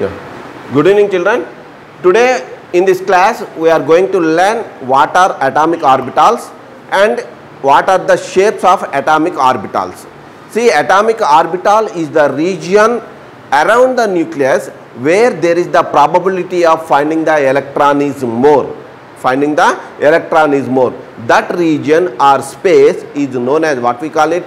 Yeah. Good evening children. Today in this class we are going to learn what are atomic orbitals and what are the shapes of atomic orbitals. See atomic orbital is the region around the nucleus where there is the probability of finding the electron is more. Finding the electron is more. That region or space is known as what we call it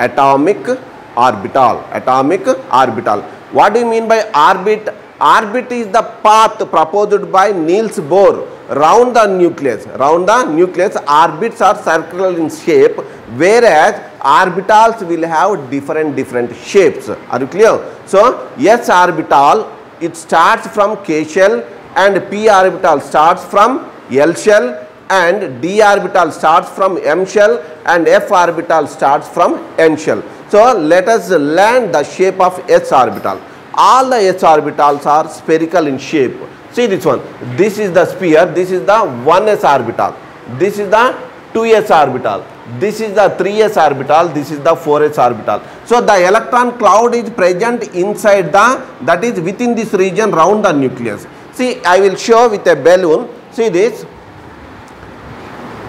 atomic orbital. Atomic orbital. What do you mean by orbit? Orbit is the path proposed by Niels Bohr round the nucleus. Round the nucleus, orbits are circular in shape, whereas orbitals will have different different shapes. Are you clear? So, S orbital it starts from K shell and P orbital starts from L shell and D orbital starts from M shell and F orbital starts from N shell. So, let us learn the shape of S orbital. All the S orbitals are spherical in shape. See this one. This is the sphere. This is the 1s orbital. This is the 2s orbital. This is the 3s orbital. This is the 4s orbital. So, the electron cloud is present inside the that is within this region round the nucleus. See, I will show with a balloon. See this.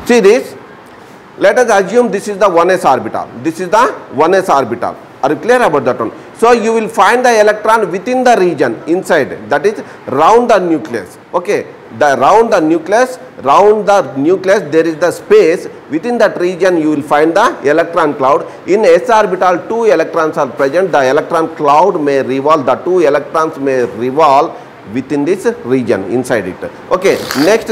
See this. Let us assume this is the 1s orbital. This is the 1s orbital. Are you clear about that one? So, you will find the electron within the region inside that is round the nucleus. Okay. The round the nucleus, round the nucleus there is the space within that region you will find the electron cloud. In s orbital two electrons are present. The electron cloud may revolve, the two electrons may revolve within this region inside it. Okay. Next,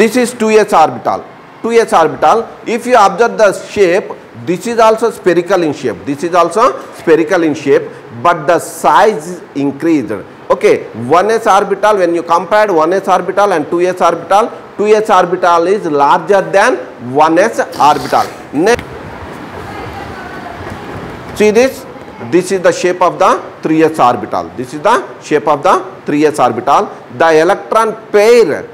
this is 2s orbital. 2s orbital. If you observe the shape, this is also spherical in shape. This is also spherical in shape, but the size is increased. Okay, 1s orbital, when you compared 1s orbital and 2s orbital, 2s orbital is larger than 1s orbital. Next, see this? This is the shape of the 3s orbital. This is the shape of the 3s orbital. The electron pair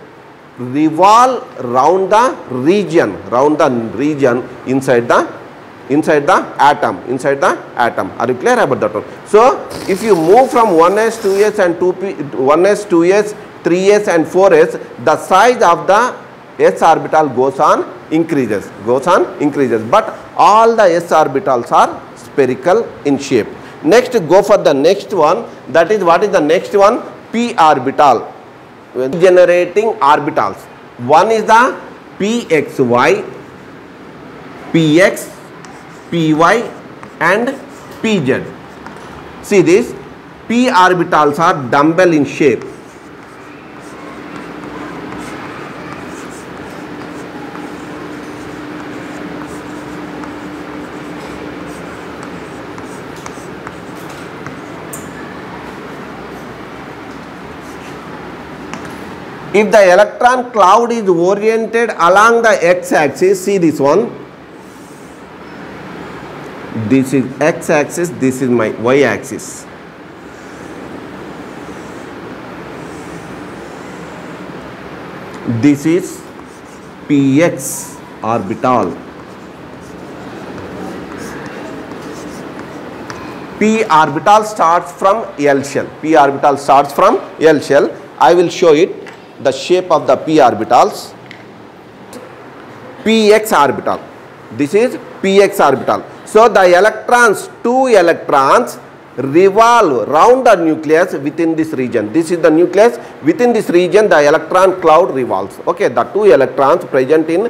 revolve round the region, round the region inside the inside the atom, inside the atom. Are you clear about that one? So, if you move from 1s, 2s and 2p, 1s, 2s, 3s and 4s, the size of the s orbital goes on increases, goes on increases. But all the s orbitals are spherical in shape. Next, go for the next one. That is what is the next one? p orbital. Generating orbitals. One is the pxy, px, py and pz. See this p orbitals are dumbbell in shape. If the electron cloud is oriented along the x-axis, see this one, this is x axis this is my y axis. This is px orbital. P orbital starts from l shell. P orbital starts from l shell. I will show it the shape of the p orbitals. Px orbital. This is px orbital so, the electrons, two electrons revolve round the nucleus within this region. This is the nucleus. Within this region, the electron cloud revolves. Okay, the two electrons present in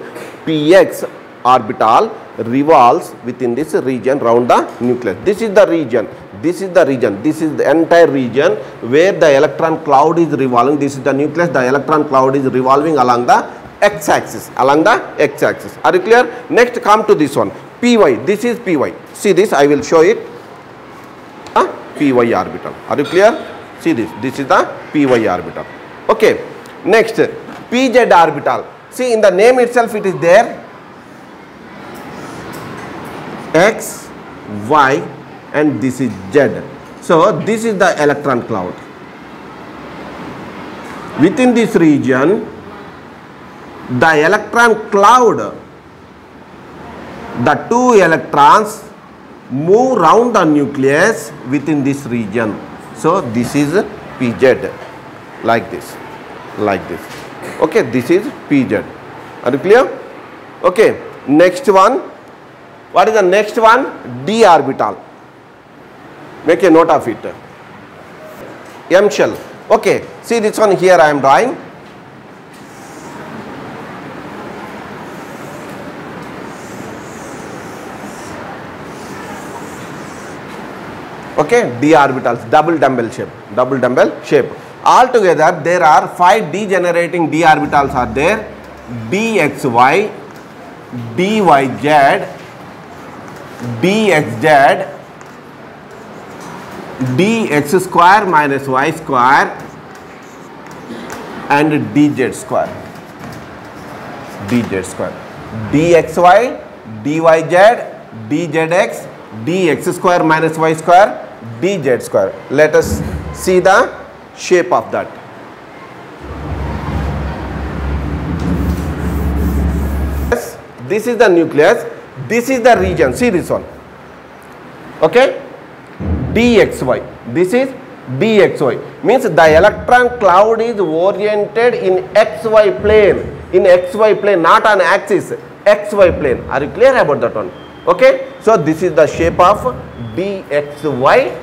px orbital revolves within this region round the nucleus. This is the region. This is the region. This is the entire region where the electron cloud is revolving. This is the nucleus. The electron cloud is revolving along the x-axis. Along the x-axis. Are you clear? Next, come to this one. Py this is py see this i will show it. Uh, py orbital. Are you clear? See this. This is the py orbital. Okay. Next pz orbital. See in the name itself it is there. X y and this is z. So this is the electron cloud. Within this region the electron cloud the two electrons move round the nucleus within this region So this is pz like this, like this. Okay, this is pz. Are you clear? Okay, next one. What is the next one? d orbital. Make a note of it. M shell. Okay, see this one here I am drawing. Okay? D orbitals double dumbbell shape. Double dumbbell shape. Altogether there are five degenerating d orbitals are there. Dxy dyz dxz dx square minus y square and dz square. Dz square. Dxy dyz dzx dx square minus y square dz square. Let us see the shape of that. Yes, This is the nucleus, this is the region, see this one. Okay? dxy, this is dxy means the electron cloud is oriented in xy plane, in xy plane not on axis, xy plane. Are you clear about that one? Okay? So, this is the shape of dxy,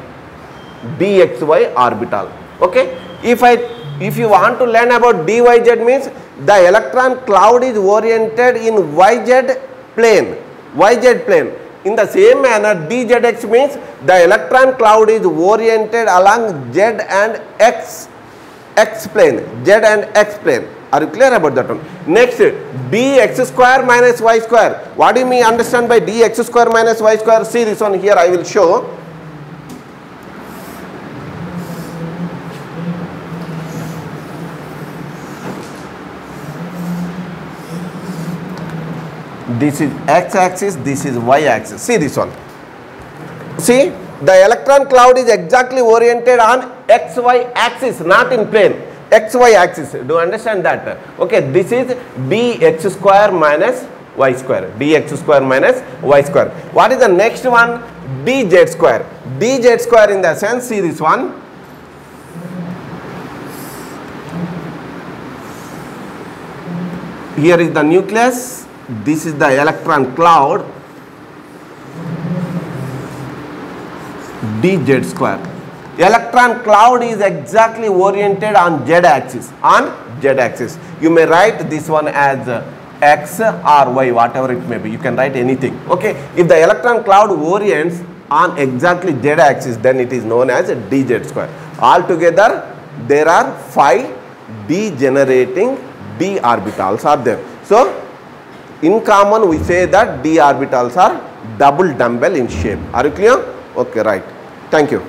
dxy orbital. Okay? If I, if you want to learn about dyz means the electron cloud is oriented in yz plane, yz plane. In the same manner, dzx means the electron cloud is oriented along z and x, x plane, z and x plane. Are you clear about that one? Next, dx square minus y square. What do you mean understand by dx square minus y square? See this one here I will show. This is x axis, this is y axis. See this one. See, the electron cloud is exactly oriented on xy axis, not in plane. Xy axis. Do you understand that? Okay, this is dx square minus y square. dx square minus y square. What is the next one? dz square. dz square in the sense, see this one. Here is the nucleus. This is the electron cloud. dz square. Electron cloud is exactly oriented on z axis, on z axis. You may write this one as uh, x or y, whatever it may be. You can write anything. Okay. If the electron cloud orients on exactly z axis, then it is known as dz square. Altogether, there are five degenerating d orbitals are there. So, in common we say that d orbitals are double dumbbell in shape. Are you clear? Okay, right. Thank you.